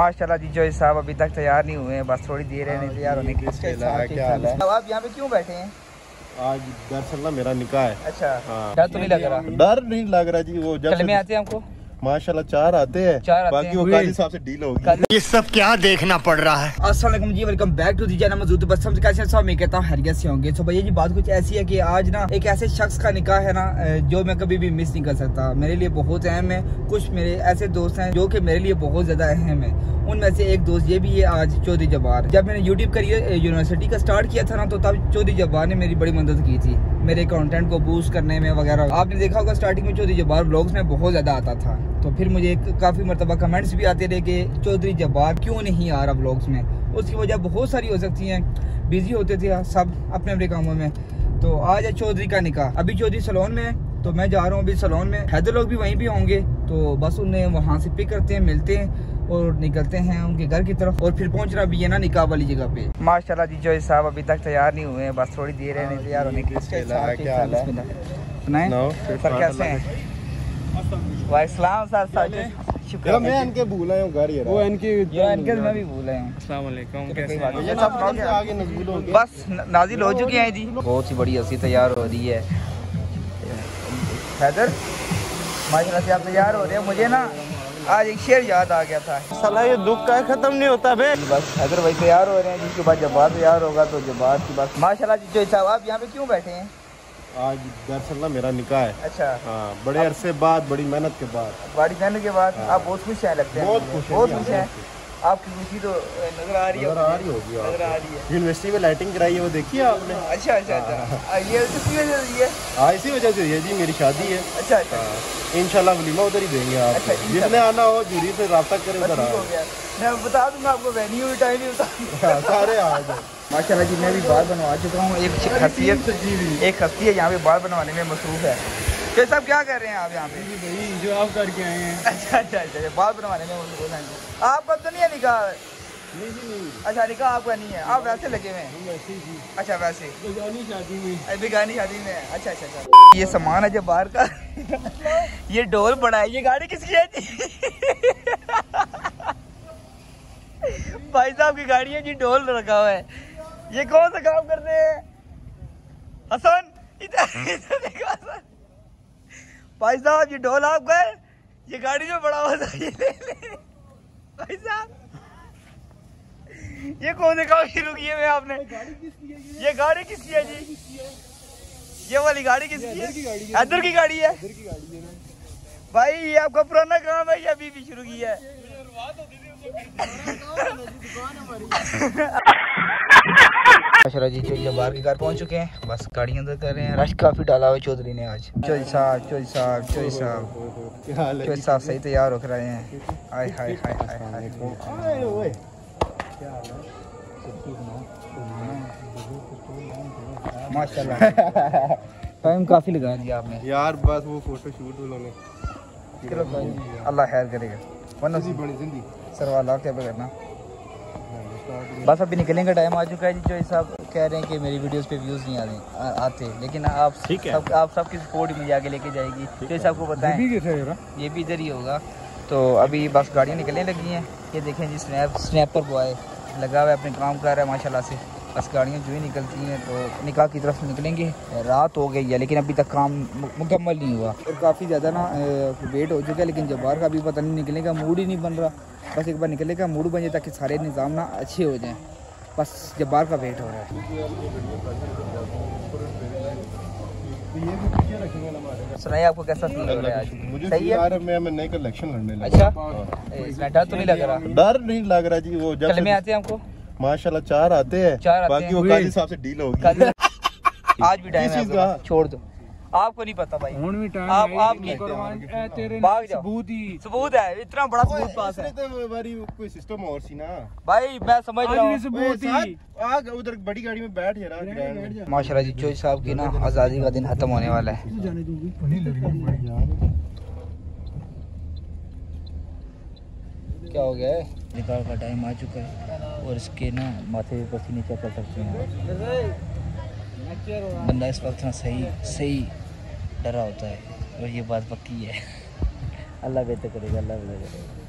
माशाल्लाह जी जो साहब अभी तक तैयार नहीं हुए हैं बस थोड़ी देर है नहीं तैयार होने की अब आप यहाँ पे क्यों बैठे हैं? आज दरअसल ना मेरा निकाह है। अच्छा। हाँ। डर तो नहीं लग रहा? डर नहीं लग रहा जी वो जब कल में आते हैं हमको? माशाल्लाह चार आते हैं। चार आते बाकी हैं। वो काजी साहब से डील होगी। ये सब क्या देखना पड़ रहा है? अस्सलाम जी welcome back to the channel मजदूर बस हम कैसे सब मैं कहता हूँ हरियत से होंगे। तो भैया जी बात कुछ ऐसी है कि आज ना एक ऐसे शख्स का निकाह है ना जो मैं कभी भी मिस नहीं कर सकता। मेरे लिए बहुत अहम है। कुछ मेरे ऐसे दोस्त हैं जो कि मेरे लिए बहुत ज़्यादा अहम है। उनमें से एक दोस्त ये भी है आज चौधरी जब्बार। जब मैंने यूट्यूब करियर यूनिवर्सिटी का स्टार्ट किया था ना तो तब चौधरी जब्बार ने मेरी बड़ी मदद की थी। मेरे कंटेंट को बूस्ट करने में वगैरह। आपने देखा होगा स्टार्टिंग में चौधरी जब्बार ब्लॉग्स में बहुत ज़्यादा आता था। तो फिर मुझे काफ़ी मरतबा कमेंट्स भी आते रहे कि चौधरी जब्बार क्यों नहीं आ रहा ब्लॉग्स में? उसकी वजह बहुत सारी हो सकती हैं। बिज़ी होते थे सब अपने अपने कामों में। तो आज है चौधरी का निकाह। अभी चौधरी सलोन में है तो मैं जा रहा हूँ अभी सलोन में। हैदर लोग भी वहीं भी होंगे तो बस उन्हें वहाँ से पिक करते हैं, मिलते हैं। और निकलते हैं उनके घर की तरफ़ और फिर पहुँच रहा भी है ना निकाह वाली जगह पे। माशाल्लाह जी जो साहब अभी तक तैयार नहीं हुए हैं बस थोड़ी देर है तैयार होने की है? सुनाएँ? नो, सर कैसे हैं? वाइसलाम सर सर शुक्र मैं इनके भूला हूँ घर ये वो इनकी ये इनके मैं भी भूल रहा हूँ। अस्सलाम वालेकुम कैसे बात ये सब सबसे आगे नजबूल हो गए। बस नाजिल हो चुके हैं जी। बहुत ही बड़ी हँसी तैयार हो रही है। हैदर माशाल्लाह से आप तैयार हो रहे हैं। मुझे ना आज एक शेर याद आ गया था। साला ये दुख का खत्म नहीं होता बे। बस हैदर भाई तैयार हो रहे हैं जिसके बाद जब्बार तैयार होगा तो जब्बार की बात। माशाल्लाह जी जो साहब आप यहाँ पे क्यों बैठे हैं? आज दरअसल ना मेरा निकाह है। अच्छा। हाँ बड़े अरसे बाद बड़ी मेहनत के बाद। बड़ी कहने के बाद आप बहुत खुश हैं लगते हैं बहुत खुश हैं बहुत खुश हैं। आपकी खुशी तो नज़र आ रही है नज़र आ रही होगी नज़र आ रही है। यूनिवर्सिटी में लाइटिंग कराई है वो देखी है आपने? अच्छा अच्छा अच्छा। ये किसकी वजह से ये हाँ? इसी वजह से ये जी मेरी शादी है। अच्छा अच्छा। इंशाल्लाह वलीमा उधर ही देंगे आप। अच्छा, जिसने आना हो जूरी से रब्ता करे उधर आओ गया। मैं बता दूँगा आपको वेन्यू भी टाइम भी बता दूँगा। हाँ, सारे आ जाओ। माशाल्लाह जी मैं भी बाल बनवा चुका हूँ। एक हसीियत एक हस्ती है यहाँ पे बाल बनवाने में मसरूफ है। तो सब क्या कर रहे हैं आप यहाँ पे? भाई जो आप करके आए हैं। अच्छा अच्छा अच्छा अच्छा, बाल बनवाने में मसरूफ हैं। आपका तो नहीं है निकाह अच्छा निकाह आपका नहीं है। आप वैसे लगे हुए हैं? अच्छा वैसे। जानी शादी में। अभी गानी शादी में। अच्छा अच्छा अच्छा। ये सामान है जो बाहर का। ये ढोल बड़ा है ये गाड़ी किसकी है? जी भाई साहब की गाड़ी है जी ढोल रखा हुआ है। ये कौन सा काम करते हैं? हसन इधर भाई साहब ये ढोल आपका है? ये गाड़ी जो बड़ा हुआ था ये ले ले। भाई साहब। ये कौन से काम शुरू किए हुए आपने। ये गाड़ी किसकी है जी? ये वाली गाड़ी किसकी है? इधर की गाड़ी है। भाई ये आपका पुराना काम है ये अभी भी शुरू किया है। माशाल्लाह जी चौधरी जबार के घर पहुँच चुके हैं। बस गाड़ी अंदर कर रहे हैं। रश काफ़ी डाला हुआ चौधरी ने आज। चौधरी साहब चौधरी साहब चौधरी साहब। क्या चौधरी साहब सही तैयार होकर आए हैं। हाय हाय हाय हाय हाय माशाल्लाह। टाइम काफ़ी लगा दिया आपने। यार बस वो फ़ोटो शूट उन्होंने। चलो अल्लाह खैर करेगा। वरना बड़ी ज़िंदगी सरवाल क्या करना। बस अभी निकलने का टाइम आ चुका है जी जो साहब कह रहे हैं कि मेरी वीडियोस पे व्यूज़ नहीं आते आ, आते। लेकिन आप ठीक है। सब आप सबकी सपोर्ट मुझे आगे लेके जाएगी। जो साहब को बताएँ ये भी इधर ही होगा। तो अभी बस गाड़ियाँ निकलने लगी हैं। ये देखें जी स्नैप स्नैपर बॉय लगा हुआ है, अपने काम कर रहा है, माशाल्लाह से। बस गाड़ियाँ जो ही निकलती हैं तो निकाह की तरफ़ निकलेंगे। रात हो गई है, लेकिन अभी तक काम मुकम्मल नहीं हुआ। और काफ़ी ज़्यादा ना वेट हो चुका है, लेकिन जब्बार का अभी पता नहीं निकलेगा मूड ही नहीं बन रहा। बस एक बार निकलेगा मूड बन जाए, ताकि सारे निज़ाम ना अच्छे हो जाएँ। बस जब्बार का वेट हो रहा है। सुनाइए आपको कैसा फील हो रहा है मुझे सही है? मैं मैं नए कलेक्शन लड़ने लगा। अच्छा? इसमें डर तो नहीं लग रहा? डर नहीं लग रहा जी वो जब कल में आते हैं हमको? माशाल्लाह चार आते हैं। बाकी हैं। वो काजी साहब से डील होगी। आज भी टाइम है छोड़ दो। आपको नहीं पता भाई। भी आप आप भाग जाओ। सबूत ही। सबूत है इतना बड़ा सबूत पास है। तो भाई कोई सिस्टम और सी ना। भाई मैं समझ रहा हूँ। सबूत ही। आग उधर बड़ी गाड़ी में बैठ रहा माशाल्लाह जी चोई साहब की ना आज़ादी का दिन खत्म होने वाला है। क्या हो गया है? निकाह का टाइम आ चुका है और इसके ना माथे पे पसीने चेक कर सकते हैं। बंदा इस वक्त ना सही सही डरा होता है और ये बात पक्की है अल्लाह बेहतर करेगा अल्लाह बेहतर करेगा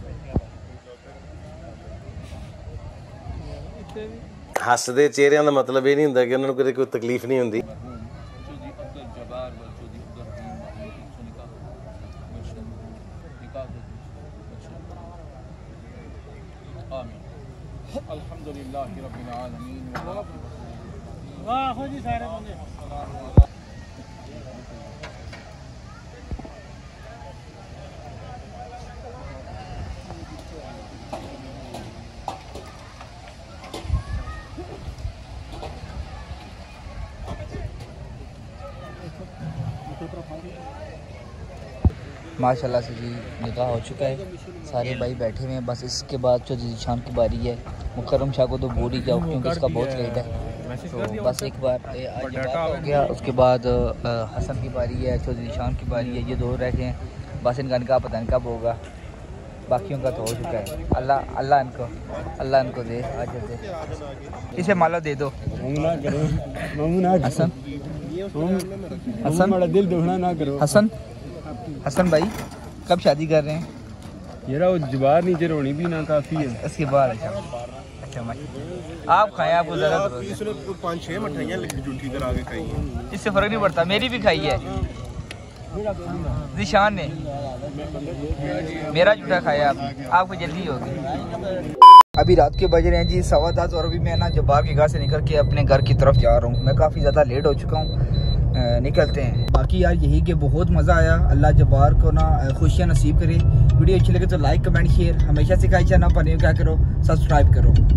हंसते भी ਹੱਸਦੇ ਚਿਹਰਿਆਂ ਦਾ ਮਤਲਬ ਇਹ ਨਹੀਂ ਹੁੰਦਾ ਕਿ ਉਹਨਾਂ ਨੂੰ ਕਦੇ ਕੋਈ ਤਕਲੀਫ ਨਹੀਂ ਹੁੰਦੀ वाह हो जी सारे बंदे माशाल्लाह से जी निकाह हो चुका है। सारे भाई बैठे हुए हैं। बस इसके बाद जो शाम की बारी है मुकरम शाह को तो भूल ही जाओ क्योंकि उसका बहुत लेट है। तो बस एक बार हो गया। उसके बाद हसन की बारी है चौधरी शान की बारी है ये दो रह गए हैं। बस इनका इनका पता नहीं कब होगा। बाकियों का तो हो चुका है। अल्लाह अल्लाह इनको अल्लाह इनको दे आज दे। इसे माला दे दो। हसन? हसन? दिल दुखना ना करो। हसन? हसन भाई कब शादी कर रहे हैं? ये वो जुबार नीचे रोनी भी ना काफ़ी है। इसके बाद अच्छा। अच्छा आप खाएँ आपको ज़्यादा ज़रूरत है। इसने पाँच छह मिठाइयाँ लिखी झूठी करा के खाई हैं। इससे फ़र्क नहीं पड़ता मेरी भी खाई है। निशान ने। मेरा जूठा खाया आप। आपको जल्दी होगी। अभी रात के बज रहे हैं जी सवा दस और अभी मैं ना जब जब्बार के घर से निकल के अपने घर की तरफ़ जा रहा हूँ। मैं काफ़ी ज़्यादा लेट हो चुका हूँ। निकलते हैं। बाकी यार, यही कि बहुत मज़ा आया। अल्लाह जबार को ना खुशियाँ नसीब करे। वीडियो अच्छी लगे तो लाइक कमेंट शेयर हमेशा सिखाई चैनल पर क्या करो? सब्सक्राइब करो।